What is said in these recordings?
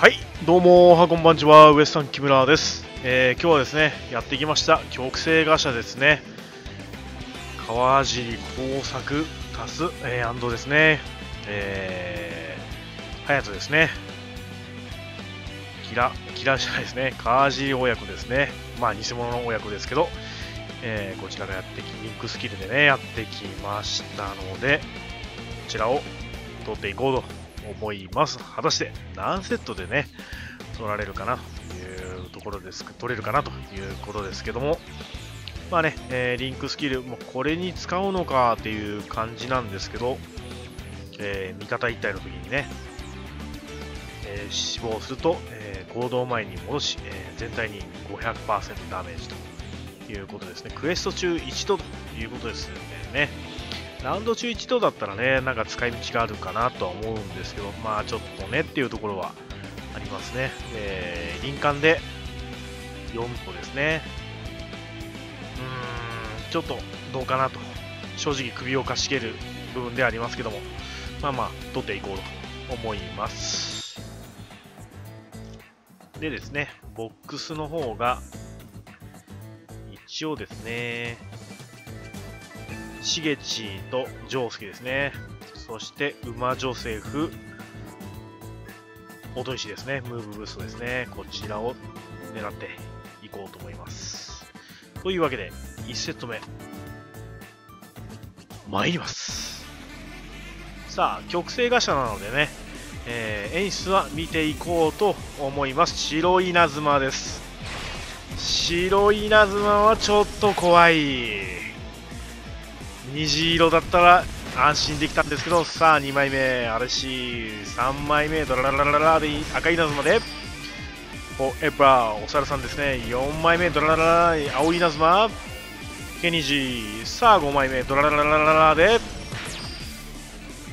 はい、どうも、はこんばんちは、ウエスタン木村です。えー今日はですね、やってきました、極性ガシャですね。川尻工作足す、えー、アンドですね、えー、隼人ですね。キラ、キラじゃないですね、川尻親子ですね。まあ、偽物の親子ですけど、えーこちらがやってき、リンクスキルでね、やってきましたので、こちらを取っていこうと思います。果たして何セットでね、取られるかなというところです。取れるかなということですけども、まあね、えーリンクスキル、もこれに使うのかっていう感じなんですけど、えー味方1体の時にね、えー死亡すると、えー行動前に戻し、えー全体に500%ダメージということですね。クエスト中1度ということですのでね、ラウンド中1度だったらね、なんか使い道があるかなとは思うんですけど、まあちょっとねっていうところはありますね。えー、林間で4個ですね。うーん、ちょっとどうかなと。正直首をかしげる部分ではありますけども、まあまあ、取っていこうと思います。でですね、ボックスの方が、一応ですね、しげちとジョウスケですね。そして、馬ジョセフ、音石ですね。ムーブブーストですね。こちらを狙っていこうと思います。というわけで、1セット目、参ります。さあ、曲性ガシャなのでね、えー演出は見ていこうと思います。白稲妻です。白稲妻はちょっと怖い。虹色だったら安心できたんですけど、さあ2枚目、アレシー、3枚目、ドラララララで赤い稲妻で、フォーエバー、お猿さんですね、4枚目、ドララララ、青い稲妻、ケニジさあ5枚目、ドララララララで、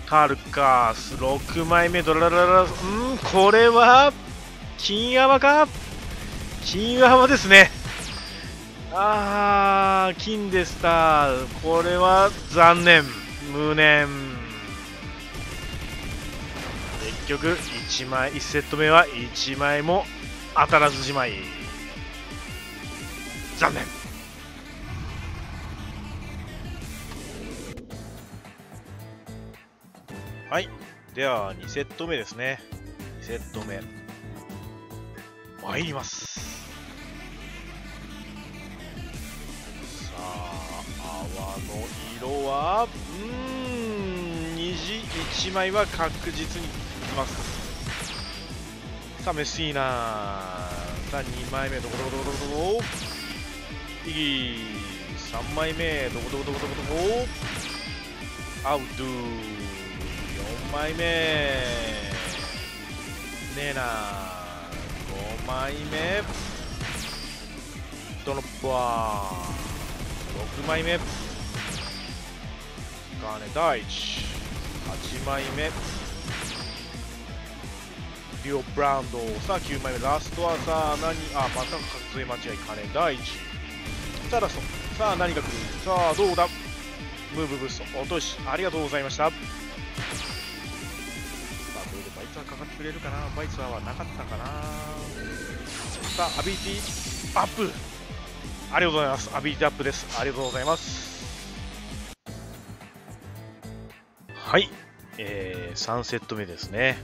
カルカース、6枚目、ドララララ、うん、これは、金泡か？金泡ですね。あー、金でした。これは残念。無念。結局、1枚、1セット目は1枚も当たらずじまい。残念。はい。では、2セット目ですね。2セット目。参ります。の色は、うーん、虹1枚は確実にきます。さあ、メッシーナ。さあ、2枚目、どこどこどこどこどこ。イギー。3枚目、どこどこどこどこどこ。アウト。4枚目。ねえな。5枚目。ドロップは6枚目。ガーネ大地。8枚目。リオ・ブラウンド。さあ9枚目。ラストはさあ何あまた数え間違い。金大地。さあラスト。さあ何が来る？さあどうだ？ムーブブースト。落とし。ありがとうございました。さあこれでバイツはかかってくれるかな？バイツはなかったかな？さあアビリティアップありがとうございます。アビリティアップです。ありがとうございます。はい。えー、3セット目ですね。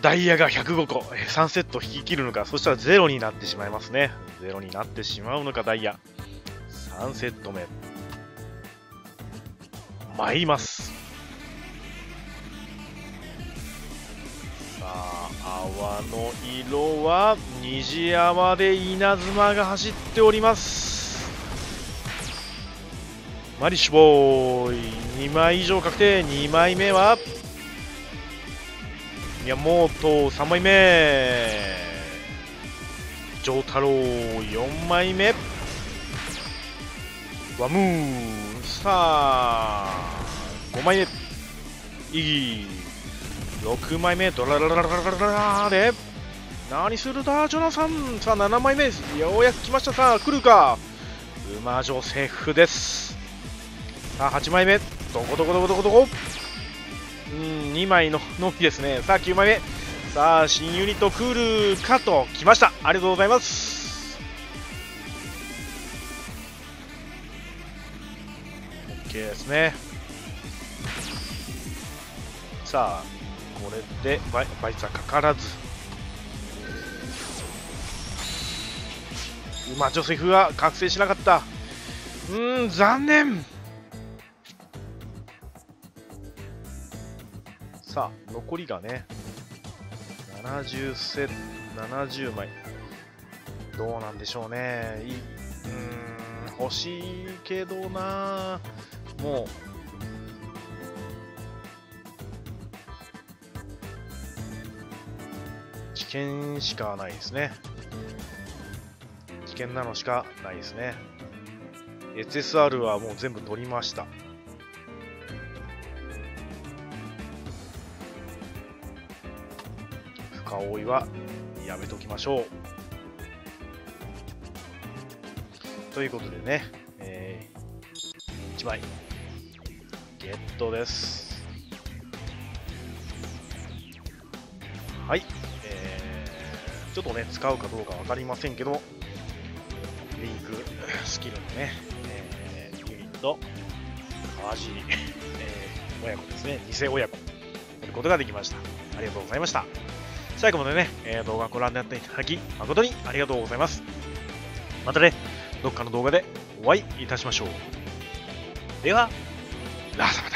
ダイヤが105個。え3セット引き切るのか。そしたらゼロになってしまいますね。ゼロになってしまうのか、ダイヤ。3セット目。参ります。泡の色は虹泡で稲妻が走っております。マリッシュボーイ、2枚以上確定、2枚目は、宮本、3枚目、丈太郎、4枚目、ワムーン、さあ、5枚目、イギー、6枚目、ドラララララララで、何するだ、ジョナサン。さあ、7枚目、ようやく来ました。さあ、来るか。馬女セーフです。さあ、8枚目、どこどこどこどこどこ。うん、2枚ののみですね。さあ、9枚目。さあ新ユニットクールかと来ましたありがとうございます OK ですねさあこれでバイバイツはかからず。馬ジョセフは覚醒しなかった。うん残念。さあ残りがね70セット70枚。どうなんでしょうね。うん欲しいけどな。もう険しかないですね。危険なのしかないですね。SSR はもう全部取りました。深追いはやめときましょう。ということでね、えー、1枚ゲットです。ちょっとね使うかどうか分かりませんけどリンク スキルのね、えー、ユニット川尻、えー、親子ですね。偽親子取ることができました。ありがとうございました。最後までね、えー、動画をご覧になっていただき誠にありがとうございます。またねどっかの動画でお会いいたしましょう。ではラー様